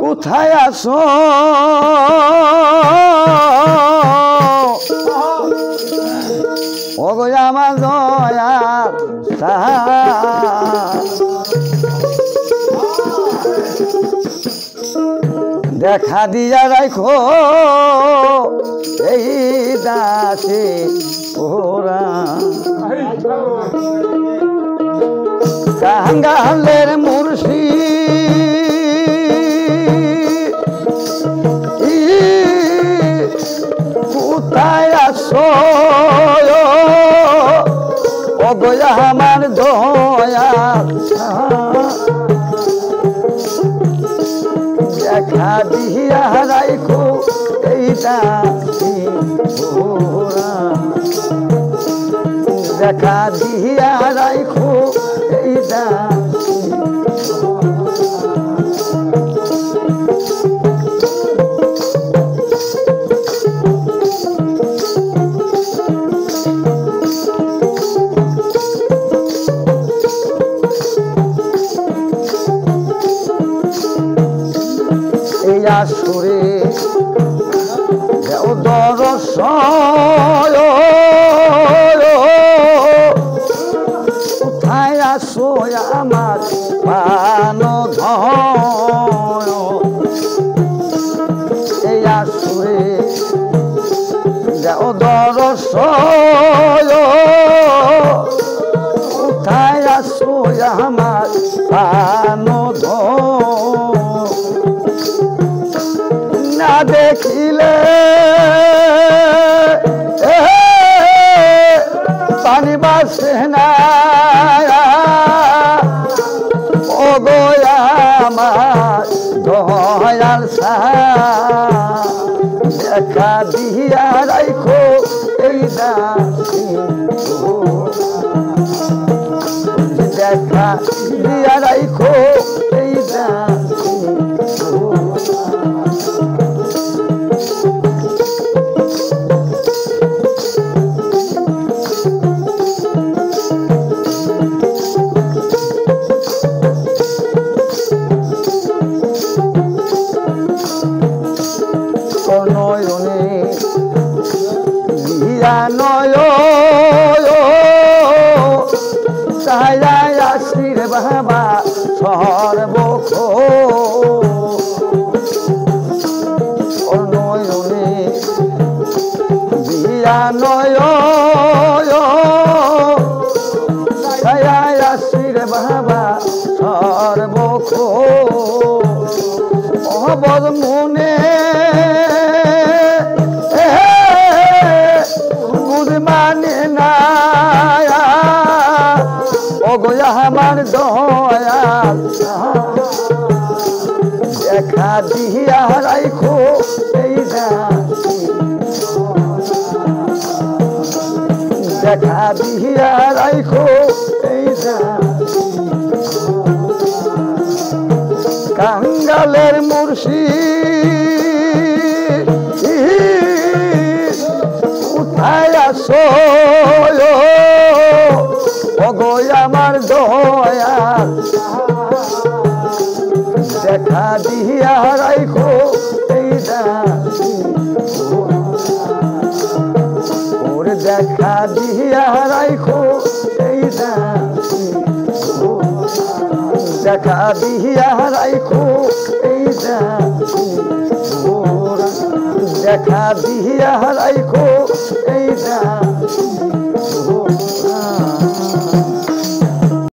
কোথায় আসো আমার দয়া দেখা দিয়া রাখো এই দাসে ওরা কাঙ্গালের মুর্শি কোথায় আসো অগয়া আমার দয়া দেখা দিয়া রাইখো এইটা দেখা দিয়া রাইখো এইটা আসরে দর্শন। কোথায় আসো আমার পান ধন? এই পানি বাসে না ও গোয়া আমার দয়াল সা দেখা দিয়া রাখো এই দাসী দেখা নয়নে দিয়া নয় সাহায্য আশির বাবা সর্বক্ষ নয়নে দিয়া নয় সাহায্য আশির বাবা সর্বক্ষ অবদ মনে আমার দয়াল দেখা দিয়া রাইখো। দেখা দিয়া রাইখো। কাঙ্গালের মুর্শি কোথায় আসো অগয় আমার দয়াল, দেখা দিয়া রাইখো এই। ওরে দেখা দিয়া রাইখো এই। দেখা দিয়া রাইখো এই দেখা দিয়া রাইখো এই।